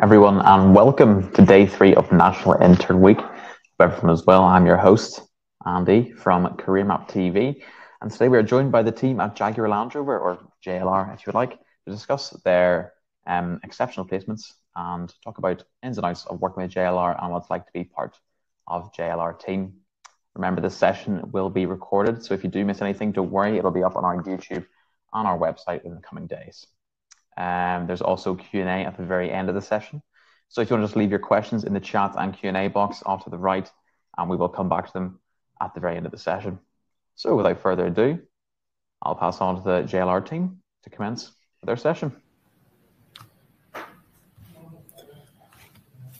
Everyone, and welcome to day three of National Intern Week. Everyone as well. I'm your host, Andy from Career Map TV, and today we are joined by the team at Jaguar Land Rover, or JLR, if you would like, to discuss their um, exceptional placements and talk about ins and outs of working with JLR and what it's like to be part of JLR team. Remember, this session will be recorded, so if you do miss anything, don't worry, it'll be up on our YouTube on our website in the coming days. Um, there's also Q&A at the very end of the session. So if you want to just leave your questions in the chat and Q&A box off to the right, and we will come back to them at the very end of the session. So without further ado, I'll pass on to the JLR team to commence their session.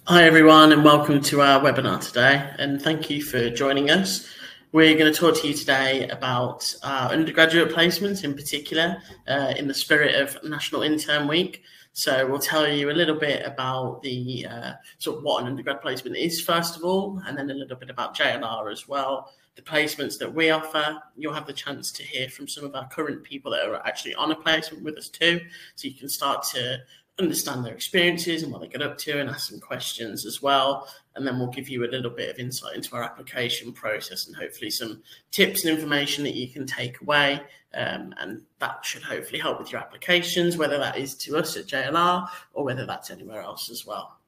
Hi everyone and welcome to our webinar today and thank you for joining us. We're going to talk to you today about our undergraduate placements in particular uh, in the spirit of National Intern Week. So we'll tell you a little bit about the uh, sort of what an undergrad placement is first of all, and then a little bit about JLR as well. The placements that we offer, you'll have the chance to hear from some of our current people that are actually on a placement with us too, so you can start to understand their experiences and what they get up to and ask some questions as well. And then we'll give you a little bit of insight into our application process and hopefully some tips and information that you can take away. Um, and that should hopefully help with your applications, whether that is to us at JLR or whether that's anywhere else as well.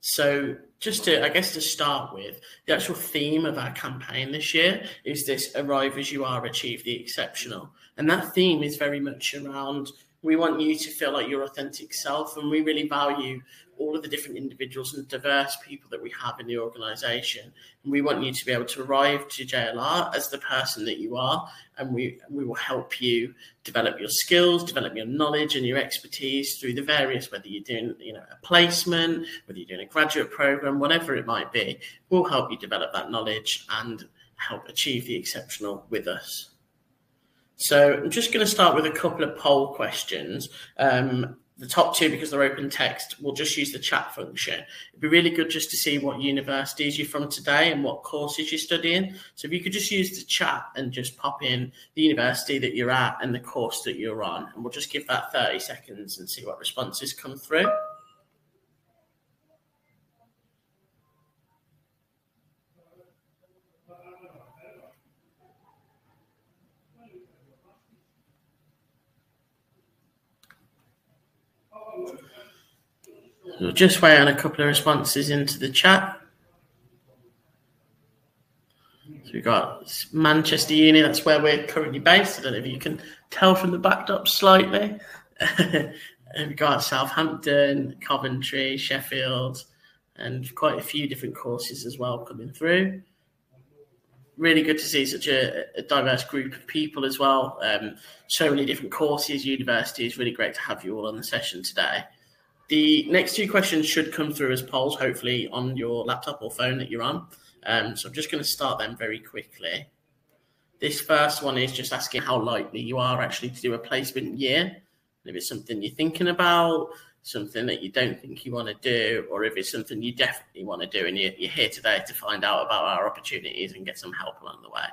So, just to, I guess, to start with, the actual theme of our campaign this year is this arrive as you are, achieve the exceptional. And that theme is very much around we want you to feel like your authentic self, and we really value all of the different individuals and diverse people that we have in the organization. And we want you to be able to arrive to JLR as the person that you are, and we we will help you develop your skills, develop your knowledge and your expertise through the various whether you're doing you know a placement, whether you're doing a graduate program, whatever it might be. We'll help you develop that knowledge and help achieve the exceptional with us. So I'm just going to start with a couple of poll questions. Um, the top two, because they're open text, we'll just use the chat function. It'd be really good just to see what universities you're from today and what courses you're studying. So if you could just use the chat and just pop in the university that you're at and the course that you're on, and we'll just give that 30 seconds and see what responses come through. We'll just wait on a couple of responses into the chat. So we've got Manchester Uni, that's where we're currently based. I don't know if you can tell from the backdrop slightly. we've got Southampton, Coventry, Sheffield, and quite a few different courses as well coming through. Really good to see such a, a diverse group of people as well. Um, so many different courses, universities. Really great to have you all on the session today. The next two questions should come through as polls, hopefully on your laptop or phone that you're on. Um, so I'm just going to start them very quickly. This first one is just asking how likely you are actually to do a placement year. If it's something you're thinking about, something that you don't think you want to do, or if it's something you definitely want to do and you're, you're here today to find out about our opportunities and get some help along the way.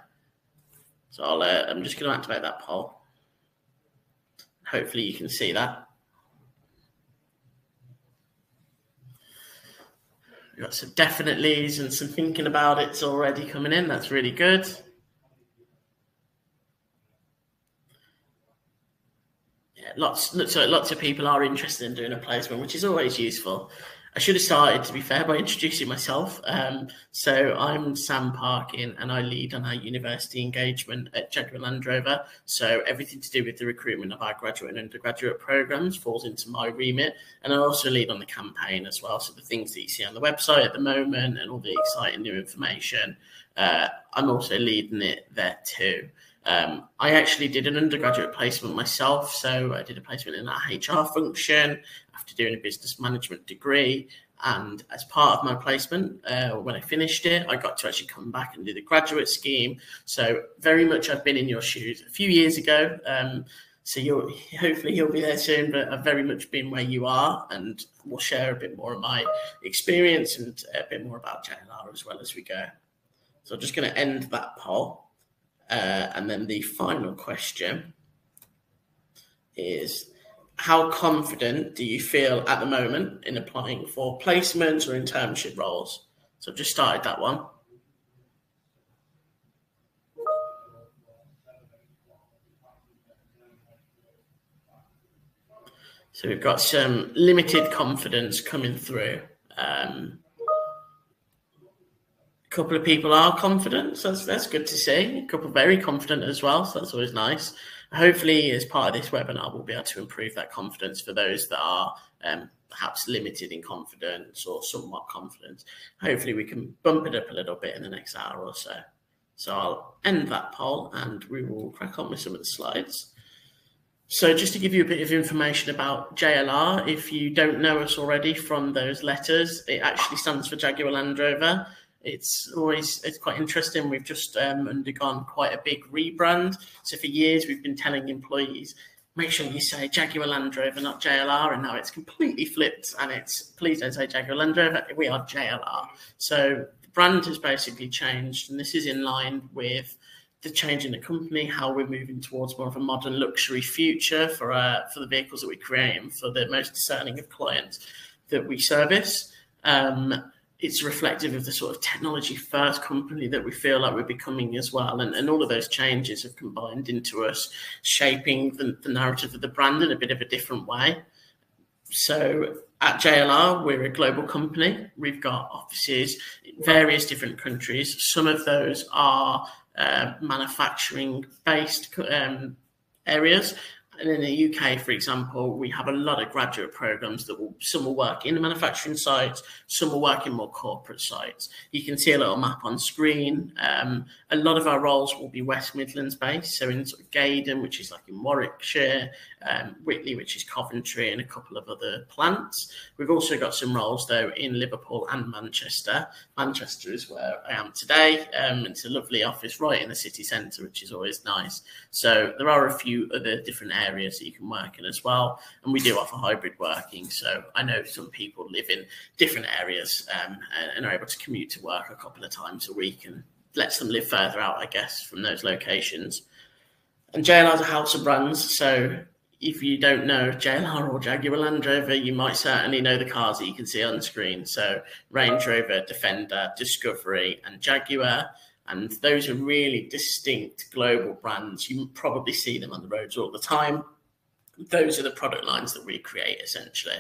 So I'll, uh, I'm just going to activate that poll. Hopefully you can see that. Got some definitelys and some thinking about it's already coming in. That's really good. Yeah, lots like lots of people are interested in doing a placement, which is always useful. I should have started, to be fair, by introducing myself. Um, so I'm Sam Parkin, and I lead on our university engagement at Jaguar Land Rover. So everything to do with the recruitment of our graduate and undergraduate programs falls into my remit, and I also lead on the campaign as well. So the things that you see on the website at the moment and all the exciting new information, uh, I'm also leading it there too. Um, I actually did an undergraduate placement myself. So I did a placement in our HR function after doing a business management degree. And as part of my placement, uh, when I finished it, I got to actually come back and do the graduate scheme. So very much I've been in your shoes a few years ago. Um, so you'll hopefully you'll be there soon, but I've very much been where you are, and we'll share a bit more of my experience and a bit more about JLR as well as we go. So I'm just going to end that poll. Uh, and then the final question is how confident do you feel at the moment in applying for placements or internship roles? So I've just started that one. So we've got some limited confidence coming through. Um, a couple of people are confident, so that's, that's good to see. A couple very confident as well, so that's always nice. Hopefully, as part of this webinar, we'll be able to improve that confidence for those that are um, perhaps limited in confidence or somewhat confident. Hopefully, we can bump it up a little bit in the next hour or so. So I'll end that poll and we will crack on with some of the slides. So, just to give you a bit of information about JLR, if you don't know us already from those letters, it actually stands for Jaguar Land Rover. It's always it's quite interesting. We've just um, undergone quite a big rebrand. So for years, we've been telling employees, make sure you say Jaguar Land Rover, not JLR. And now it's completely flipped, and it's please don't say Jaguar Land Rover. We are JLR. So the brand has basically changed, and this is in line with the change in the company, how we're moving towards more of a modern luxury future for uh, for the vehicles that we create and for the most discerning of clients that we service. Um, it's reflective of the sort of technology first company that we feel like we're becoming as well. And, and all of those changes have combined into us shaping the, the narrative of the brand in a bit of a different way. So at JLR, we're a global company. We've got offices in various different countries. Some of those are uh, manufacturing based um, areas. And in the UK, for example, we have a lot of graduate programs that will some will work in the manufacturing sites, some will work in more corporate sites. You can see a little map on screen. Um, a lot of our roles will be West Midlands based, so in sort of Gaydon, which is like in Warwickshire, um, Whitley, which is Coventry, and a couple of other plants. We've also got some roles though in Liverpool and Manchester. Manchester is where I am today. Um, it's a lovely office right in the city centre, which is always nice. So there are a few other different areas that you can work in as well, and we do offer hybrid working. So I know some people live in different areas um, and are able to commute to work a couple of times a week and lets them live further out, I guess, from those locations. And JLR is a house of brands, so if you don't know JLR or Jaguar Land Rover, you might certainly know the cars that you can see on screen. So Range Rover, Defender, Discovery, and Jaguar. And those are really distinct global brands. You probably see them on the roads all the time. Those are the product lines that we create essentially.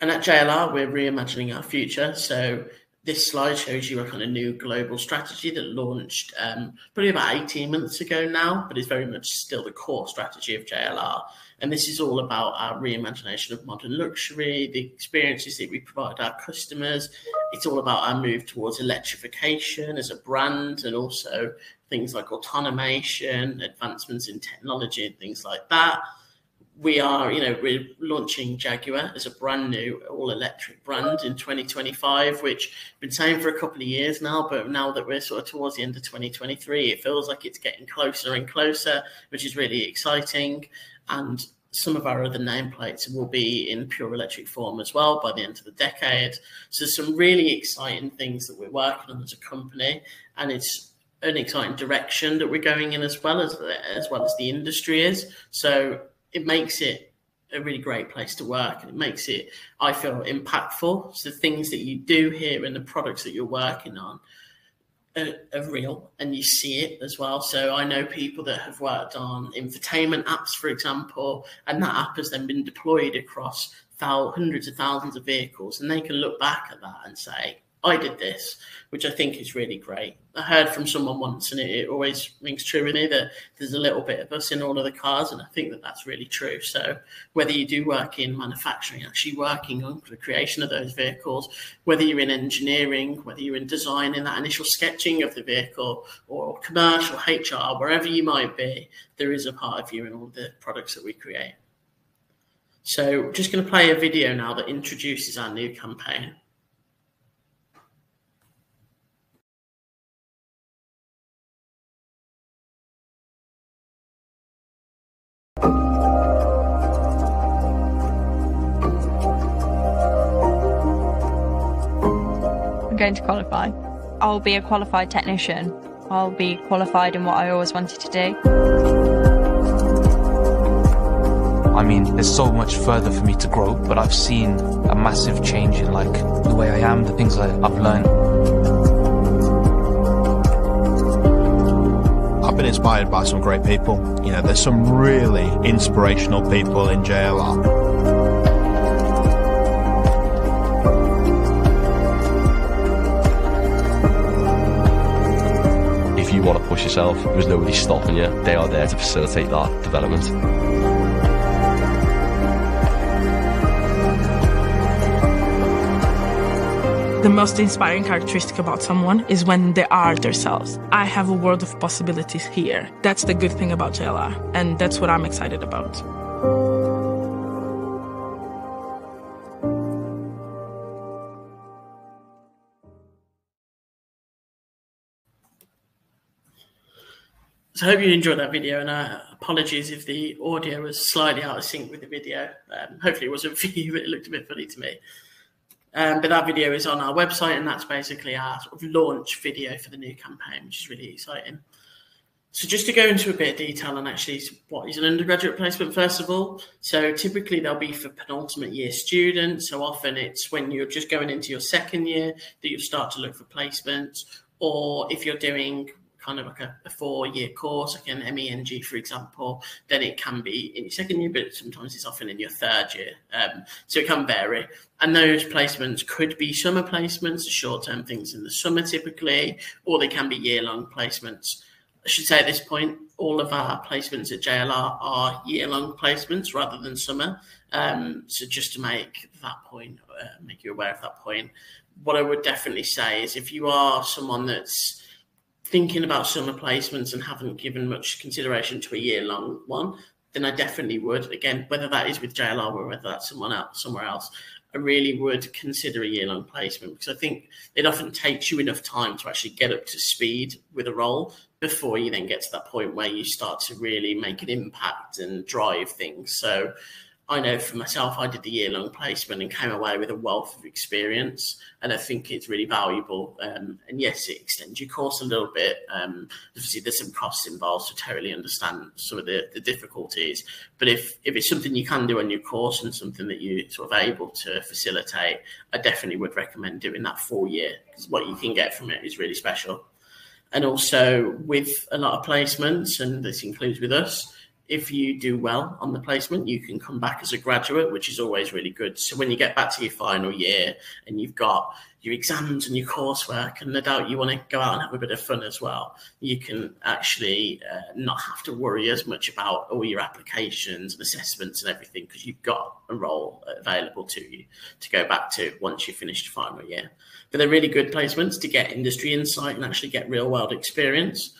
And at JLR, we're reimagining our future. So this slide shows you a kind of new global strategy that launched um, probably about 18 months ago now, but is very much still the core strategy of JLR. And this is all about our reimagination of modern luxury, the experiences that we provide our customers. It's all about our move towards electrification as a brand and also things like automation, advancements in technology, and things like that we are, you know, we're launching Jaguar as a brand new all electric brand in 2025, which I've been saying for a couple of years now, but now that we're sort of towards the end of 2023, it feels like it's getting closer and closer, which is really exciting. And some of our other nameplates will be in pure electric form as well by the end of the decade. So some really exciting things that we're working on as a company, and it's an exciting direction that we're going in as well as as well as the industry is. So it makes it a really great place to work and it makes it i feel impactful. So the things that you do here and the products that you're working on are, are, real and you see it as well. So i know people that have worked on infotainment apps for example and that app has then been deployed across hundreds of thousands of vehicles and they can look back at that and say I did this, which I think is really great. I heard from someone once, and it, it, always rings true with me that there's a little bit of us in all of the cars, and I think that that's really true. So whether you do work in manufacturing, actually working on the creation of those vehicles, whether you're in engineering, whether you're in design, in that initial sketching of the vehicle, or commercial HR, wherever you might be, there is a part of you in all the products that we create. So just going to play a video now that introduces our new campaign. Going to qualify. I'll be a qualified technician. I'll be qualified in what I always wanted to do. I mean, there's so much further for me to grow, but I've seen a massive change in like the way I am, the things I, I've learned. I've been inspired by some great people. You know, there's some really inspirational people in JLR. You want to push yourself, there's nobody stopping you. They are there to facilitate that development. The most inspiring characteristic about someone is when they are themselves. I have a world of possibilities here. That's the good thing about JLR, and that's what I'm excited about. So I hope you enjoyed that video, and uh, apologies if the audio was slightly out of sync with the video. Um, hopefully, it wasn't for you, but it looked a bit funny to me. Um, but that video is on our website, and that's basically our sort of launch video for the new campaign, which is really exciting. So, just to go into a bit of detail on actually what is an undergraduate placement, first of all. So, typically they'll be for penultimate year students. So, often it's when you're just going into your second year that you'll start to look for placements, or if you're doing kind of like a, a four-year course, like an MENG, for example, then it can be in your second year, but sometimes it's often in your third year. Um, so it can vary. And those placements could be summer placements, short-term things in the summer typically, or they can be year-long placements. I should say at this point, all of our placements at JLR are year-long placements rather than summer. Um, so just to make that point, uh, make you aware of that point, what I would definitely say is if you are someone that's thinking about summer placements and haven't given much consideration to a year long one, then I definitely would. Again, whether that is with JLR or whether that's someone else somewhere else, I really would consider a year long placement because I think it often takes you enough time to actually get up to speed with a role before you then get to that point where you start to really make an impact and drive things. So I know for myself, I did the year long placement and came away with a wealth of experience. And I think it's really valuable. Um, and yes, it extends your course a little bit. Um, obviously, there's some costs involved to totally understand some of the, the difficulties. But if, if it's something you can do on your course and something that you're sort of able to facilitate, I definitely would recommend doing that full year because what you can get from it is really special. And also, with a lot of placements, and this includes with us, if you do well on the placement, you can come back as a graduate, which is always really good. So when you get back to your final year and you've got your exams and your coursework, and no doubt you want to go out and have a bit of fun as well, you can actually uh, not have to worry as much about all your applications and assessments and everything because you've got a role available to you to go back to once you finish your final year. But they're really good placements to get industry insight and actually get real world experience.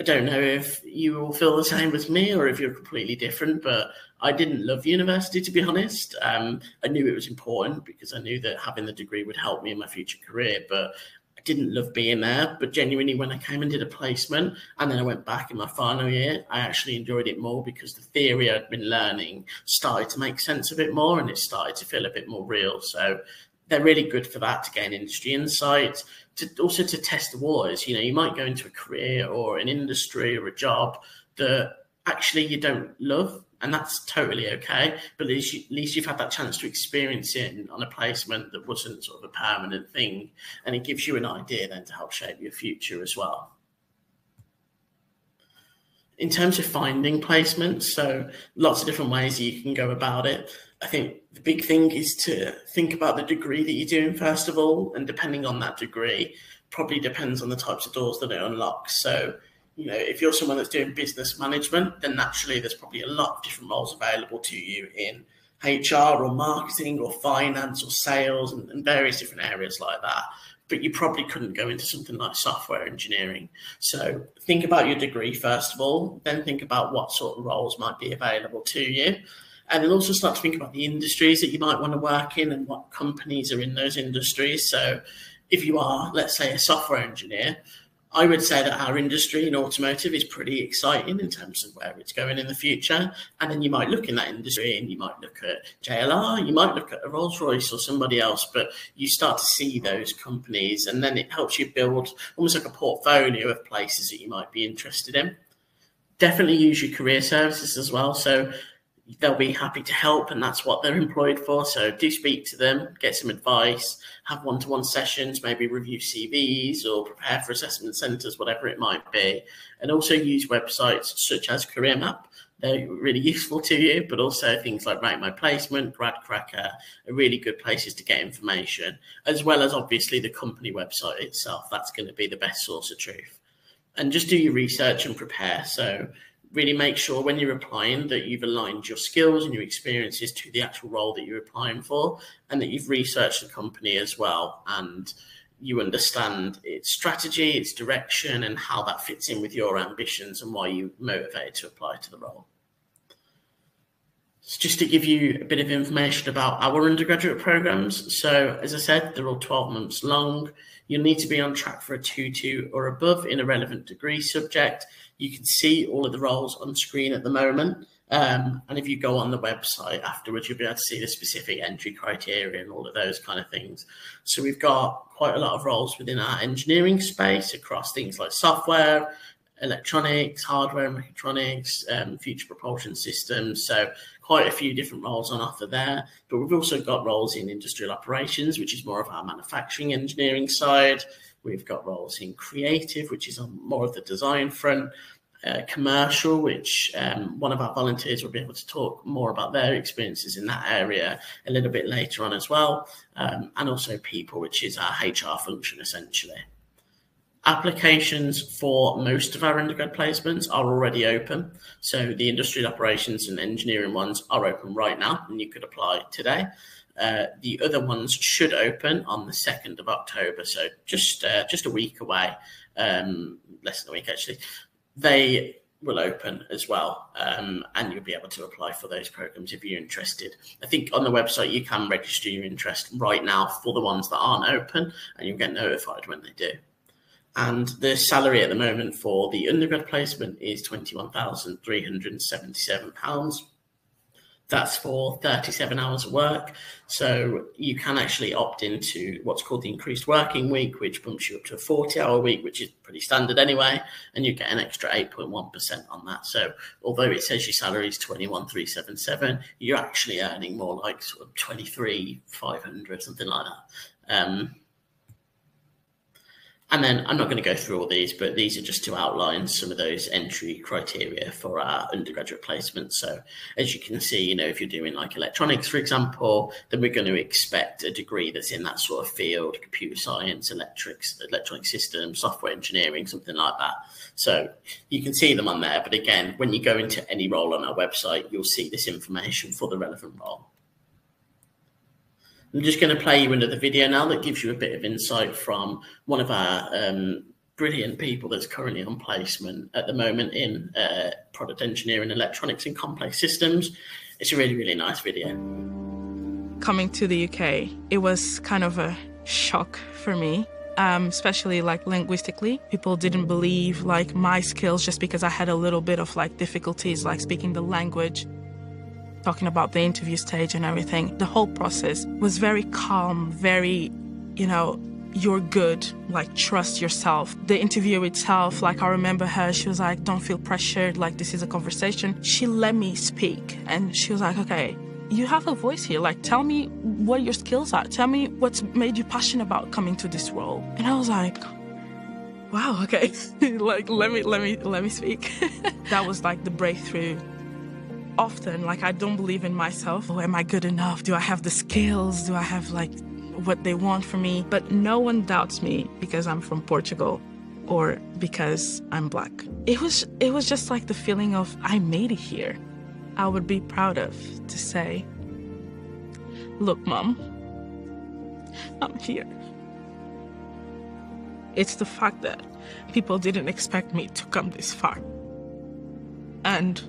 I don't know if you will feel the same as me or if you're completely different, but I didn't love university to be honest. Um, I knew it was important because I knew that having the degree would help me in my future career, but I didn't love being there. But genuinely, when I came and did a placement and then I went back in my final year, I actually enjoyed it more because the theory I'd been learning started to make sense a bit more and it started to feel a bit more real. So they're really good for that to gain industry insight to also to test the waters. You know, you might go into a career or an industry or a job that actually you don't love, and that's totally okay. But at least, you, at least you've had that chance to experience it on a placement that wasn't sort of a permanent thing, and it gives you an idea then to help shape your future as well. In terms of finding placements, so lots of different ways you can go about it. I think the big thing is to think about the degree that you're doing first of all, and depending on that degree, probably depends on the types of doors that it unlocks. So, you know, if you're someone that's doing business management, then naturally there's probably a lot of different roles available to you in HR or marketing or finance or sales and, and various different areas like that. But you probably couldn't go into something like software engineering. So think about your degree first of all, then think about what sort of roles might be available to you and then also start to think about the industries that you might want to work in and what companies are in those industries. So, if you are, let's say, a software engineer, I would say that our industry in automotive is pretty exciting in terms of where it's going in the future. And then you might look in that industry and you might look at JLR, you might look at a Rolls Royce or somebody else, but you start to see those companies and then it helps you build almost like a portfolio of places that you might be interested in. Definitely use your career services as well. So they'll be happy to help, and that's what they're employed for. So do speak to them, get some advice, have one to one sessions, maybe review CVs or prepare for assessment centres, whatever it might be. And also use websites such as CareerMap. They're really useful to you, but also things like Rate My Placement, GradCracker are really good places to get information, as well as obviously the company website itself. That's going to be the best source of truth. And just do your research and prepare. So really make sure when you're applying that you've aligned your skills and your experiences to the actual role that you're applying for and that you've researched the company as well and you understand its strategy its direction and how that fits in with your ambitions and why you're motivated to apply to the role So just to give you a bit of information about our undergraduate programs. So, as I said, they're all 12 months long. You'll need to be on track for a 2 2 or above in a relevant degree subject. You can see all of the roles on screen at the moment. Um, and if you go on the website afterwards, you'll be able to see the specific entry criteria and all of those kind of things. So we've got quite a lot of roles within our engineering space across things like software, electronics, hardware and mechatronics, um, future propulsion systems. So quite a few different roles on offer there. But we've also got roles in industrial operations, which is more of our manufacturing engineering side. We've got roles in creative, which is on more of the design front. Uh, commercial, which um, one of our volunteers will be able to talk more about their experiences in that area a little bit later on as well. Um, and also people, which is our HR function essentially. Applications for most of our undergrad placements are already open. So the industry operations and engineering ones are open right now, and you could apply today. Uh, the other ones should open on the 2nd of October, so just uh, just a week away, um, less than a week actually. They will open as well, um, and you'll be able to apply for those programs if you're interested. I think on the website you can register your interest right now for the ones that aren't open, and you'll get notified when they do. And the salary at the moment for the undergrad placement is £21,377 that's for 37 hours of work. So you can actually opt into what's called the increased working week, which bumps you up to a 40 hour week, which is pretty standard anyway. And you get an extra 8.1% on that. So although it says your salary is 21,377, you're actually earning more like sort of 23,500, something like that. Um, and then I'm not going to go through all these, but these are just to outline some of those entry criteria for our undergraduate placement. So as you can see, you know, if you're doing like electronics, for example, then we're going to expect a degree that's in that sort of field, computer science, electrics, electronic systems, software engineering, something like that. So you can see them on there. But again, when you go into any role on our website, you'll see this information for the relevant role. I'm just going to play you another video now that gives you a bit of insight from one of our um, brilliant people that's currently on placement at the moment in uh, product engineering, electronics, and complex systems. It's a really, really nice video. Coming to the UK, it was kind of a shock for me. Um, especially like linguistically people didn't believe like my skills just because i had a little bit of like difficulties like speaking the language talking about the interview stage and everything, the whole process was very calm, very, you know, you're good, like trust yourself. The interview itself, like I remember her, she was like, don't feel pressured, like this is a conversation. She let me speak and she was like, okay, you have a voice here. Like, tell me what your skills are. Tell me what's made you passionate about coming to this role. And I was like, wow, okay, like let me let me let me speak. that was like the breakthrough often like I don't believe in myself. Oh, am I good enough? Do I have the skills? Do I have like what they want from me? But no one doubts me because I'm from Portugal or because I'm black. It was it was just like the feeling of I made it here. I would be proud of to say, "Look, mom, I'm here." It's the fact that people didn't expect me to come this far. And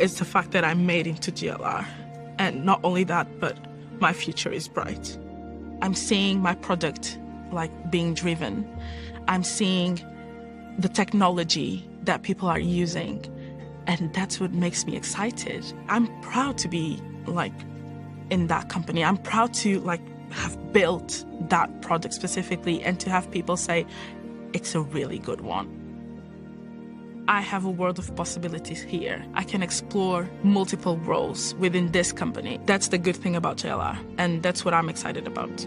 it's the fact that I'm made into JLR. And not only that, but my future is bright. I'm seeing my product like being driven. I'm seeing the technology that people are using. And that's what makes me excited. I'm proud to be like in that company. I'm proud to like have built that product specifically and to have people say it's a really good one. I have a world of possibilities here. I can explore multiple roles within this company. That's the good thing about JLR, and that's what I'm excited about.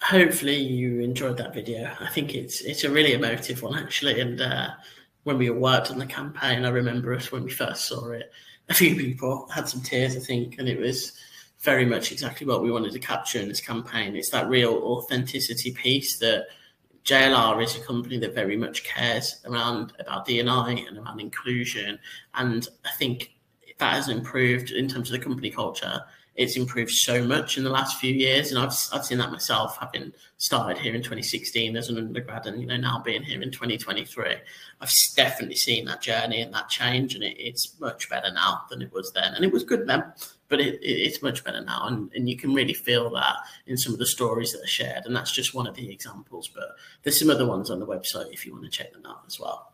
hopefully you enjoyed that video. I think it's it's a really emotive one actually. And uh, when we worked on the campaign, I remember us when we first saw it. A few people had some tears, I think, and it was very much exactly what we wanted to capture in this campaign. It's that real authenticity piece that JLR is a company that very much cares around about DNI and around inclusion, and I think that has improved in terms of the company culture it's improved so much in the last few years, and I've I've seen that myself, having started here in 2016 as an undergrad, and you know now being here in 2023, I've definitely seen that journey and that change, and it, it's much better now than it was then, and it was good then, but it, it, it's much better now, and, and you can really feel that in some of the stories that are shared, and that's just one of the examples, but there's some other ones on the website if you want to check them out as well.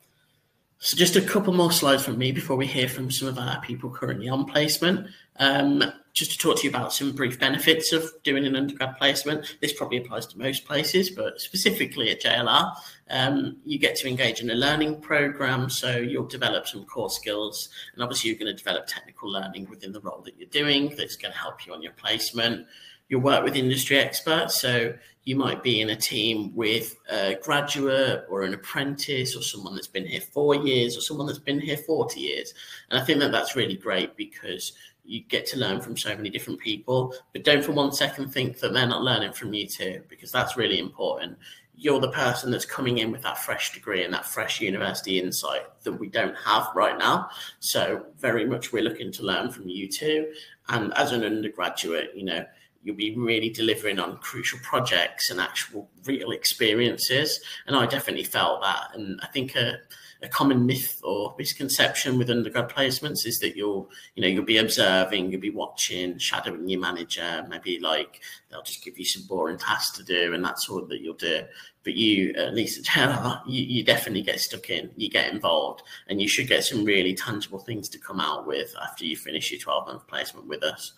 So just a couple more slides from me before we hear from some of our people currently on placement. Um, just to talk to you about some brief benefits of doing an undergrad placement. This probably applies to most places, but specifically at JLR, um, you get to engage in a learning program. So you'll develop some core skills, and obviously you're going to develop technical learning within the role that you're doing. That's going to help you on your placement. You'll work with industry experts. So you might be in a team with a graduate or an apprentice or someone that's been here four years or someone that's been here 40 years. And I think that that's really great because you get to learn from so many different people. But don't for one second think that they're not learning from you too, because that's really important. You're the person that's coming in with that fresh degree and that fresh university insight that we don't have right now. So, very much we're looking to learn from you too. And as an undergraduate, you know, you'll be really delivering on crucial projects and actual real experiences. And I definitely felt that. And I think a, a common myth or misconception with undergrad placements is that you'll, you know, you'll be observing, you'll be watching, shadowing your manager, maybe like they'll just give you some boring tasks to do and that's all that you'll do. But you, at least at JLR, you, you definitely get stuck in, you get involved, and you should get some really tangible things to come out with after you finish your 12 month placement with us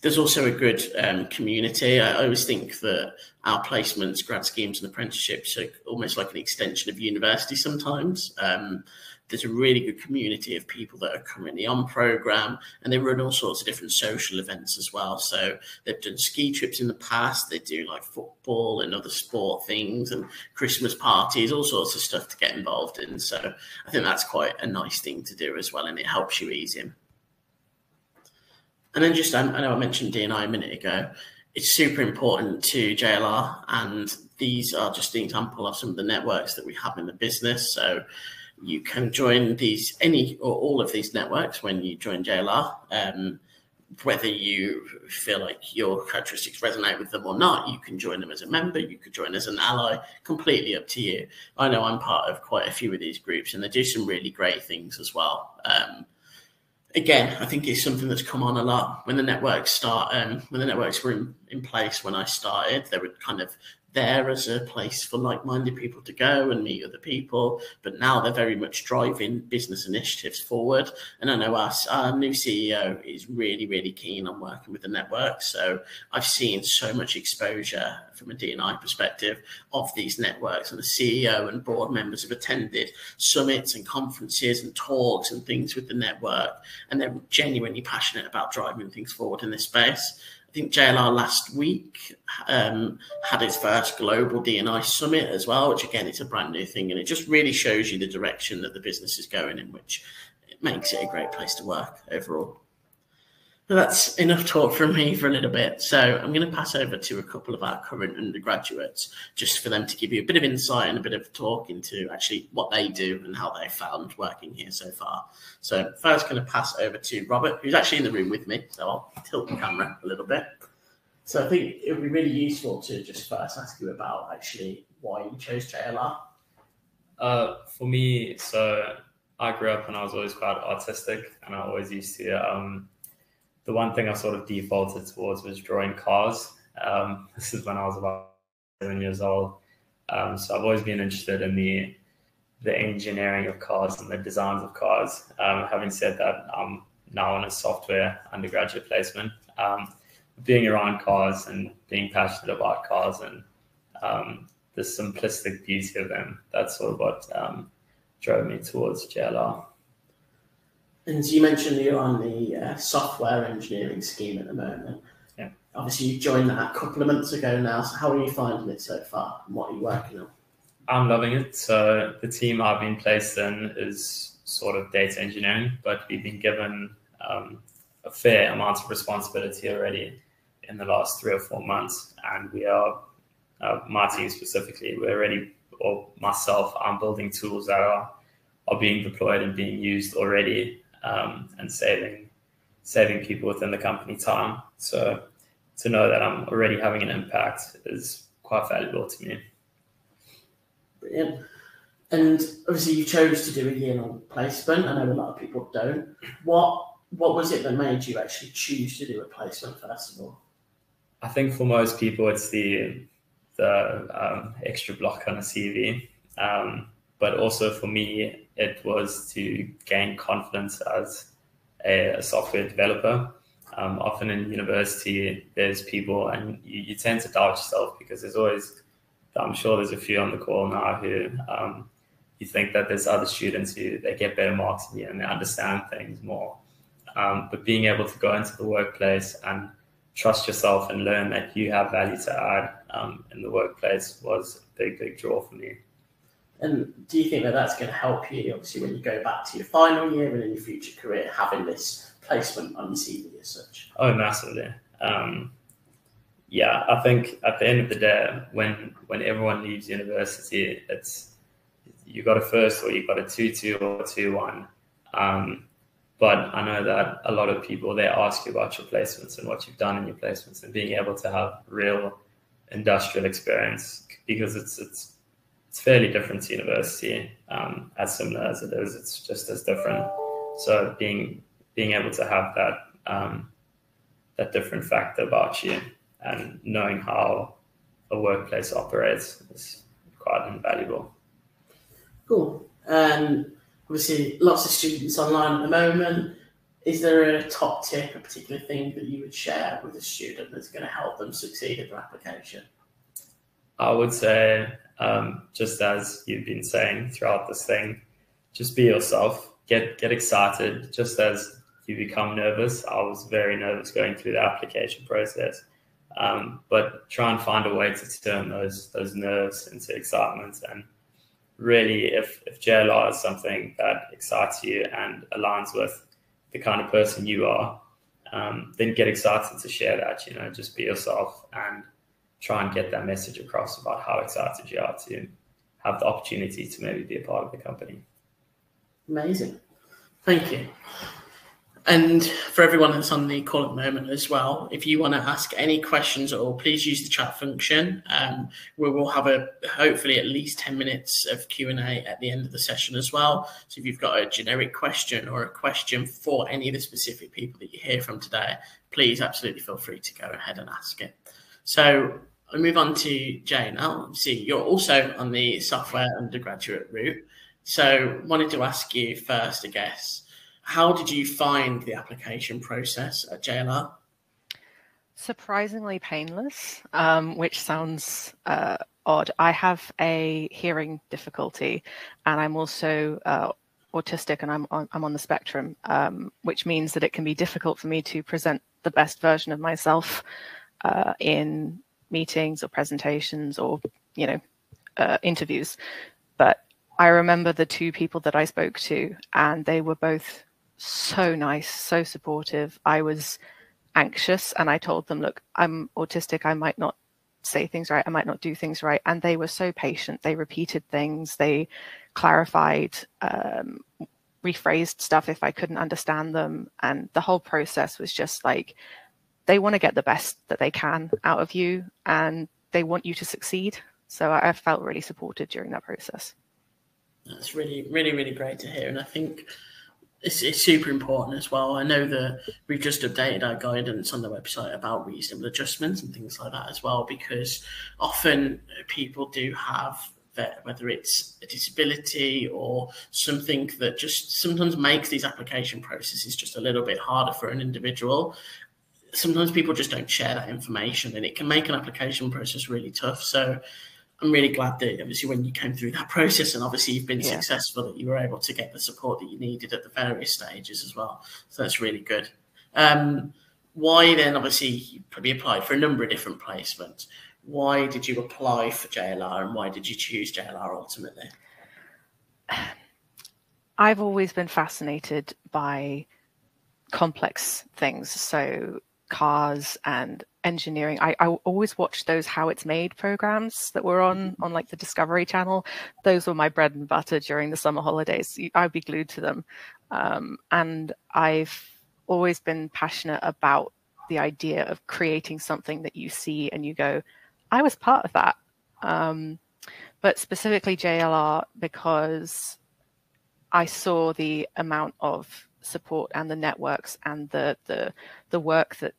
there's also a good um, community. I always think that our placements, grad schemes, and apprenticeships are almost like an extension of university sometimes. Um, there's a really good community of people that are currently on program and they run all sorts of different social events as well. So they've done ski trips in the past, they do like football and other sport things and Christmas parties, all sorts of stuff to get involved in. So I think that's quite a nice thing to do as well and it helps you ease in. And then just, I know I mentioned DNI a minute ago. It's super important to JLR, and these are just an example of some of the networks that we have in the business. So you can join these, any or all of these networks when you join JLR. Um, whether you feel like your characteristics resonate with them or not, you can join them as a member, you could join as an ally, completely up to you. I know I'm part of quite a few of these groups and they do some really great things as well. Um, again, I think it's something that's come on a lot when the networks start. Um, when the networks were in, in place when I started, they were kind of there as a place for like-minded people to go and meet other people. But now they're very much driving business initiatives forward. And I know our, our new CEO is really, really keen on working with the network. So I've seen so much exposure from a DNI perspective of these networks, and the CEO and board members have attended summits and conferences and talks and things with the network, and they're genuinely passionate about driving things forward in this space. I think JLR last week um, had its first global DNI summit as well, which again, it's a brand new thing. And it just really shows you the direction that the business is going in, which makes it a great place to work overall that's enough talk from me for a little bit. So I'm going to pass over to a couple of our current undergraduates just for them to give you a bit of insight and a bit of talk into actually what they do and how they found working here so far. So first going to pass over to Robert, who's actually in the room with me. So I'll tilt the camera a little bit. So I think it would be really useful to just first ask you about actually why you chose JLR. Uh, for me, so I grew up and I was always quite artistic and I always used to um, the one thing I sort of defaulted towards was drawing cars. Um, this is when I was about seven years old. Um, so I've always been interested in the the engineering of cars and the designs of cars. Um, having said that, I'm now on a software undergraduate placement. Um, being around cars and being passionate about cars and um, the simplistic beauty of them, that's sort of what um, drove me towards JLR. And you mentioned you're on the uh, software engineering scheme at the moment. Yeah. Obviously, you joined that a couple of months ago now. So, how are you finding it so far? And what are you working on? I'm loving it. So, the team I've been placed in is sort of data engineering, but we've been given um, a fair amount of responsibility already in the last three or four months. And we are, uh, my team specifically, we're already, or myself, I'm building tools that are, are being deployed and being used already um, and saving saving people within the company time. So to know that I'm already having an impact is quite valuable to me. Brilliant. And obviously, you chose to do a year-long placement. I know a lot of people don't. What what was it that made you actually choose to do a placement first of all? I think for most people, it's the the um, extra block on a CV. Um, but also for me, it was to gain confidence as a, a software developer. Um, often in university, there's people, and you, you, tend to doubt yourself because there's always, I'm sure there's a few on the call now who um, you think that there's other students who they get better marks than you and they understand things more. Um, but being able to go into the workplace and trust yourself and learn that you have value to add um, in the workplace was a big, big draw for me. And do you think that that's going to help you, obviously, when you go back to your final year and in your future career, having this placement on your CV as such? Oh, massively. Um, yeah, I think at the end of the day, when when everyone leaves university, it's you got a first or you got a two two or two one. Um, but I know that a lot of people they ask you about your placements and what you've done in your placements and being able to have real industrial experience because it's it's it's fairly different to university, um, as similar as it is. It's just as different. So being being able to have that um, that different factor about you and knowing how a workplace operates is quite invaluable. Cool. Um, obviously, lots of students online at the moment. Is there a top tip, a particular thing that you would share with a student that's going to help them succeed in their application? I would say um, just as you've been saying throughout this thing, just be yourself. Get get excited. Just as you become nervous, I was very nervous going through the application process. Um, but try and find a way to turn those those nerves into excitement. And really, if if JLR is something that excites you and aligns with the kind of person you are, um, then get excited to share that. You know, just be yourself and try and get that message across about how excited you are to have the opportunity to maybe be a part of the company. Amazing. Thank you. And for everyone that's on the call at the moment as well, if you want to ask any questions at all, please use the chat function. Um, we will have a hopefully at least ten minutes of Q and A at the end of the session as well. So if you've got a generic question or a question for any of the specific people that you hear from today, please absolutely feel free to go ahead and ask it. So I move on to Jay now. See, you're also on the software undergraduate route. So wanted to ask you first, I guess, how did you find the application process at JLR? Surprisingly painless, um, which sounds uh, odd. I have a hearing difficulty, and I'm also uh, autistic, and I'm on, I'm on the spectrum, um, which means that it can be difficult for me to present the best version of myself uh, in meetings or presentations or you know uh, interviews. But i remember the two people that i spoke to and they were both so nice so supportive. I was anxious and i told them look i'm autistic. I might not say things right. I might not do things right. And they were so patient. They repeated things. They clarified um, rephrased stuff if i couldn't understand them. And the whole process was just like they want to get the best that they can out of you and they want you to succeed. So I, felt really supported during that process. That's really, really, really great to hear. And I think it's, it's super important as well. I know that we've just updated our guidance on the website about reasonable adjustments and things like that as well, because often people do have whether it's a disability or something that just sometimes makes these application processes just a little bit harder for an individual. Sometimes people just don't share that information and it can make an application process really tough. So I'm really glad that obviously when you came through that process and obviously you've been yeah. successful that you were able to get the support that you needed at the various stages as well. So that's really good. Um, why then obviously you probably applied for a number of different placements. Why did you apply for JLR and why did you choose JLR ultimately? I've always been fascinated by complex things. So cars and engineering. I, I always watched those how it's made programs that were on on like the Discovery Channel. Those were my bread and butter during the summer holidays. I'd be glued to them, um, and I've always been passionate about the idea of creating something that you see and you go, I was part of that. Um, but specifically JLR because I saw the amount of support and the networks and the the the work that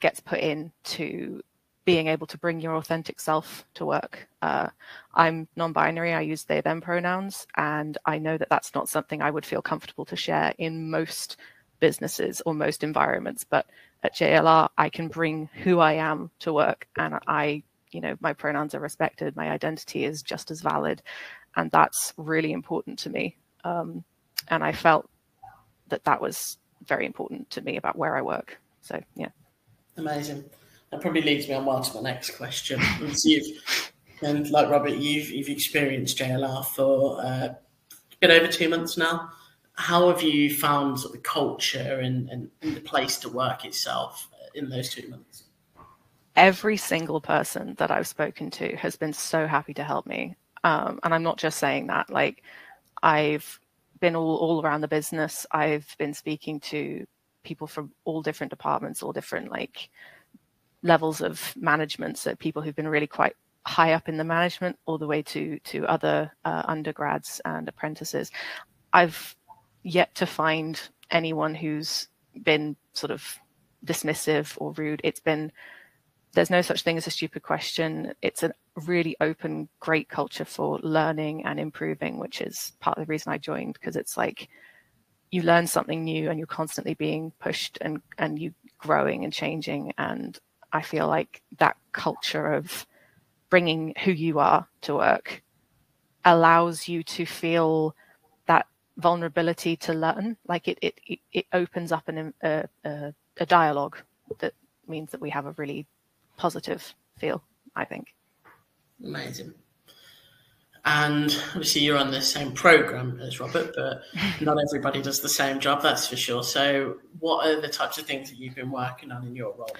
gets put in to being able to bring your authentic self to work. Uh, I'm non-binary. I use they them pronouns, and I know that that's not something I would feel comfortable to share in most businesses or most environments. But at JLR, I can bring who I am to work, and I, you know, my pronouns are respected. My identity is just as valid, and that's really important to me. Um, and I felt that that was very important to me about where I work. So yeah. Amazing. That probably leads me on well to my next question. you've, and like Robert, you've you've experienced JLR for uh, a bit over two months now. How have you found the culture and, and, and the place to work itself in those two months? Every single person that I've spoken to has been so happy to help me. Um, and I'm not just saying that. Like, I've been all, all around the business. I've been speaking to people from all different departments, all different like levels of management. So people who've been really quite high up in the management, all the way to to other uh, undergrads and apprentices. I've yet to find anyone who's been sort of dismissive or rude. It's been there's no such thing as a stupid question. It's a really open, great culture for learning and improving, which is part of the reason I joined because it's like you learn something new and you're constantly being pushed and and you growing and changing. And i feel like that culture of bringing who you are to work allows you to feel that vulnerability to learn. Like it it it opens up an a, a, a dialogue that means that we have a really positive feel i think. Amazing and obviously you're on the same program as Robert, but not everybody does the same job, that's for sure. So, what are the types of things that you've been working on in your role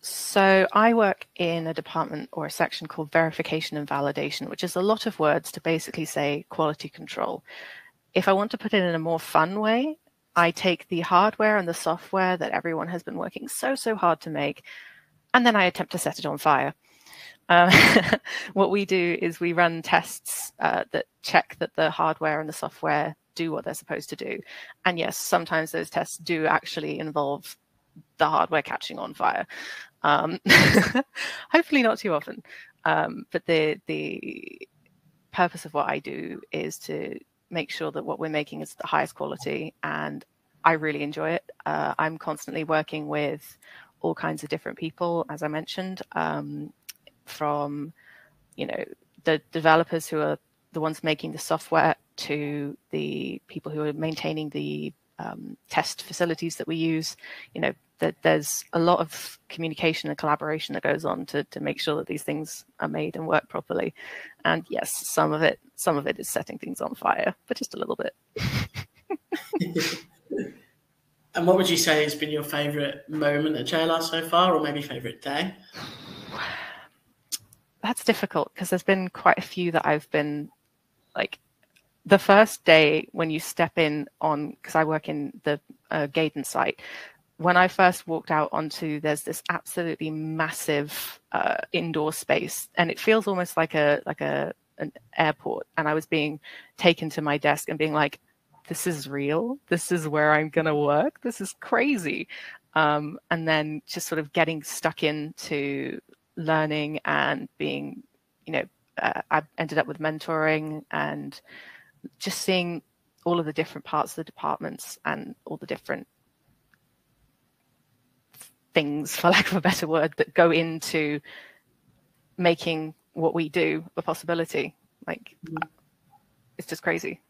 So, I work in a department or a section called verification and validation, which is a lot of words to basically say quality control. If I want to put it in a more fun way, I take the hardware and the software that everyone has been working so, so hard to make, and then I attempt to set it on fire. Um, what we do is we run tests uh, that check that the hardware and the software do what they're supposed to do. And yes, sometimes those tests do actually involve the hardware catching on fire. Um, hopefully not too often. Um, but the the purpose of what I do is to make sure that what we're making is the highest quality, and I really enjoy it. Uh, I'm constantly working with all kinds of different people, as I mentioned. Um, from you know the developers who are the ones making the software to the people who are maintaining the um, test facilities that we use. You know that there's a lot of communication and collaboration that goes on to, to make sure that these things are made and work properly. And yes some of it some of it is setting things on fire but just a little bit. And what would you say has been your favorite moment at JLR so far or maybe favorite day that's difficult because there's been quite a few that I've been like the first day when you step in on because I work in the uh, Gaydon site. When I first walked out onto, there's this absolutely massive uh, indoor space, and it feels almost like a like a an airport. And I was being taken to my desk and being like, "This is real. This is where I'm gonna work. This is crazy." Um, and then just sort of getting stuck into learning and being, you know, uh, I ended up with mentoring and just seeing all of the different parts of the departments and all the different things, for lack of a better word, that go into making what we do a possibility. Like, it's just crazy.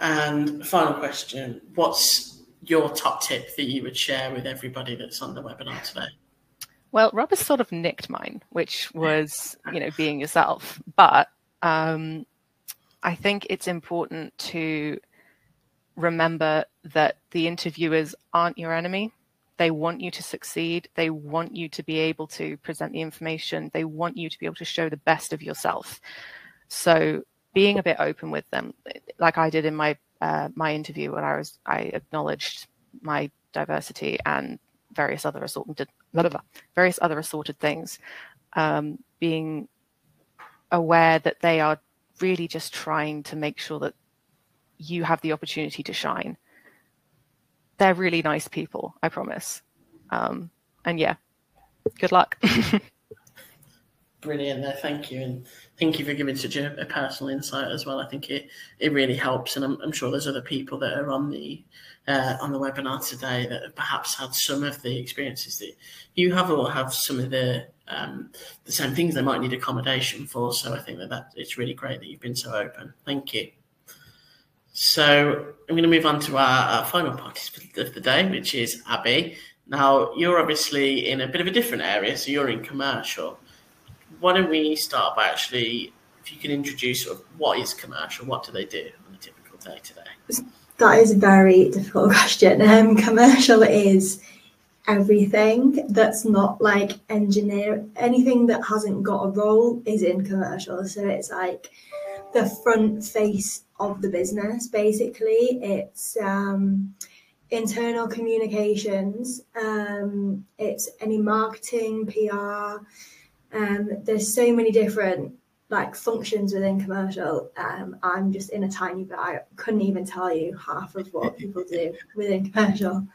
And final question What's your top tip that you would share with everybody that's on the webinar today? Well, Rob has sort of nicked mine, which was, you know, being yourself. But um, I think it's important to remember that the interviewers aren't your enemy. They want you to succeed. They want you to be able to present the information. They want you to be able to show the best of yourself. So being a bit open with them, like I did in my uh, my interview when I was I acknowledged my diversity and various other assorted various other assorted things. Um, being aware that they are really just trying to make sure that you have the opportunity to shine. They're really nice people, I promise. Um, and yeah, good luck. Brilliant, there. Thank you, and thank you for giving such a, a, personal insight as well. I think it it really helps, and I'm, I'm sure there's other people that are on the uh, on the webinar today that have perhaps had some of the experiences that you have, or have some of the um, the same things they might need accommodation for. So I think that, that it's really great that you've been so open. Thank you. So I'm going to move on to our, our final participant of the day, which is Abby. Now you're obviously in a bit of a different area, so you're in commercial why don't we start by actually, if you can introduce sort of what is commercial, what do they do on a typical day today? That is a very difficult question. Um, commercial is everything that's not like engineer, anything that hasn't got a role is in commercial. So it's like the front face of the business, basically. It's um, internal communications, um, it's any marketing, PR um, there's so many different like functions within commercial. Um, I'm just in a tiny bit. I couldn't even tell you half of what people do within commercial.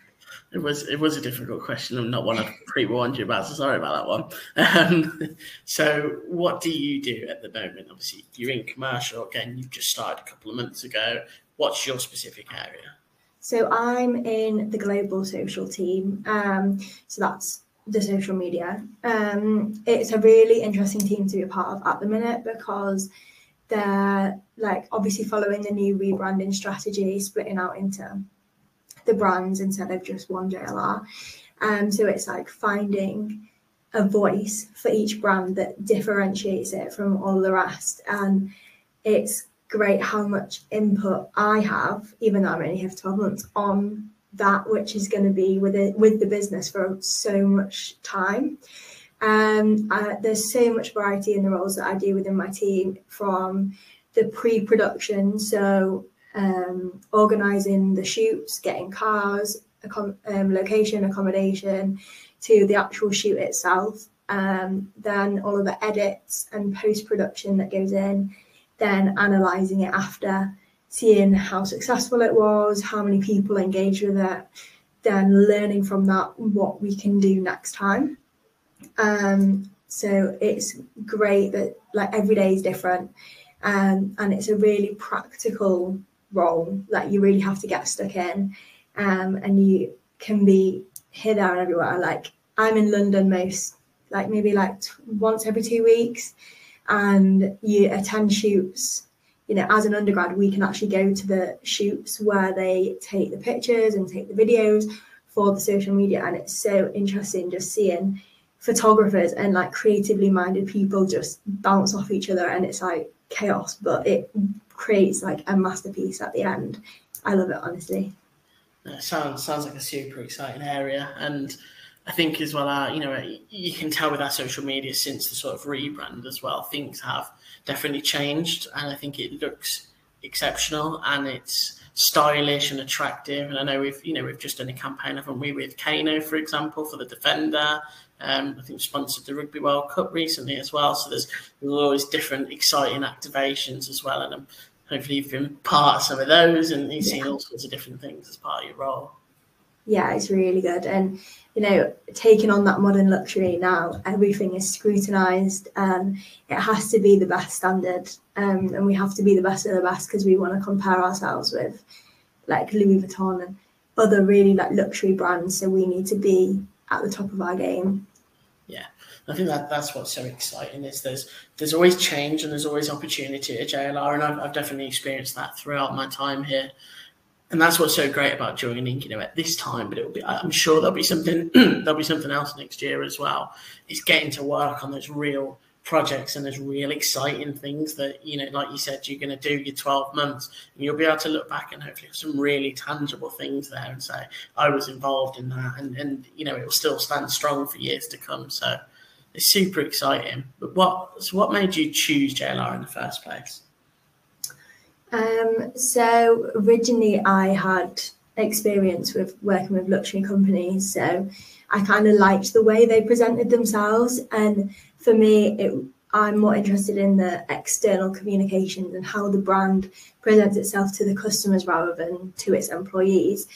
It was it was a difficult question. I'm not one I've pre-warned you about, so sorry about that one. Um, so, what do you do at the moment? Obviously, you're in commercial again. You've just started a couple of months ago. What's your specific area? So, I'm in the global social team. Um, so that's the social media. Um, it's a really interesting team to be a part of at the minute because they're like obviously following the new rebranding strategy, splitting out into the brands instead of just one JLR. Um, so it's like finding a voice for each brand that differentiates it from all the rest. And it's great how much input I have, even though I'm only for 12 months, on that which is going to be with it with the business for so much time. Um, uh, there's so much variety in the roles that I do within my team from the pre-production, so um, organising the shoots, getting cars, accom- um, location, accommodation, to the actual shoot itself. Um, then all of the edits and post-production that goes in, then analysing it after, seeing how successful it was, how many people engaged with it, then learning from that what we can do next time. Um, so it's great that like every day is different, um, and it's a really practical role that you really have to get stuck in, um, and you can be here, there, and everywhere. Like I'm in London most, like maybe like t- once every two weeks, and you attend shoots you know, as an undergrad, we can actually go to the shoots where they take the pictures and take the videos for the social media. And it's so interesting just seeing photographers and like creatively minded people just bounce off each other. And it's like chaos, but it creates like a masterpiece at the end. I love it, honestly. Sounds sounds like a super exciting area, and I think as well, uh, you know, you can tell with our social media since the sort of rebrand as well, things have definitely changed, and I think it looks exceptional and it's stylish and attractive. And I know we've, you know, we've just done a campaign, haven't we, with Kano, for example, for the Defender. Um, I think we sponsored the Rugby World Cup recently as well. So there's, there's always different exciting activations as well, and um, hopefully you've been part of some of those and you've seen all sorts of different things as part of your role. Yeah, it's really good. And you know, taking on that modern luxury now, everything is scrutinized and it has to be the best standard. Um, and we have to be the best of the best because we want to compare ourselves with like Louis Vuitton and other really like luxury brands. So we need to be at the top of our game. Yeah. I think that that's what's so exciting is there's there's always change and there's always opportunity at JLR and I've, I've definitely experienced that throughout my time here and that's what's so great about joining you know at this time but it'll be i'm sure there'll be something there'll be something else next year as well. Is getting to work on those real projects and those real exciting things that you know like you said you're going to do your 12 months and you'll be able to look back and hopefully have some really tangible things there and say i was involved in that and and you know it will still stand strong for years to come. So it's super exciting. But what so what made you choose jlr in the first place um, so originally I had experience with working with luxury companies, so I kind of liked the way they presented themselves. And for me, it, I'm more interested in the external communications and how the brand presents itself to the customers rather than to its employees.